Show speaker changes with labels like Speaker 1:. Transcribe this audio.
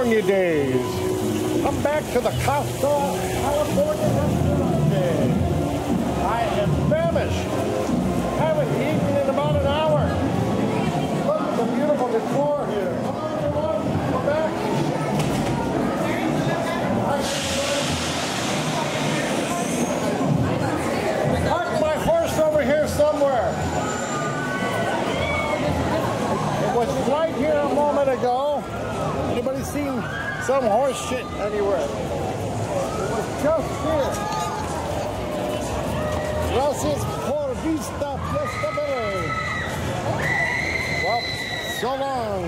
Speaker 1: California days. Come back to the Costa California restaurant. I am famished. Haven't eaten in about an hour. Look at the beautiful decor here. Come on, everyone. Come back. Park my horse over here somewhere. It was right here a moment ago. Anybody seen some horse shit anywhere? It was just here. Gracias por vista festival. Well, so long,